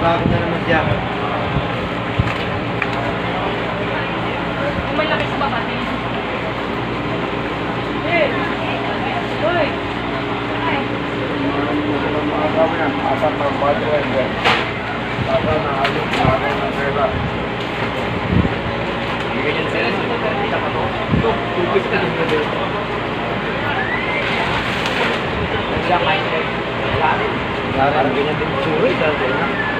Bago na naman siya. Kung may laki sa babati. Yan, apat na bago yan. Apat na ayos, apat na pera. Ganyan sila, kita pa to. Ito, tubig na lang nila. Siya kain rin. Parang ganyan din. Suri, dahil na.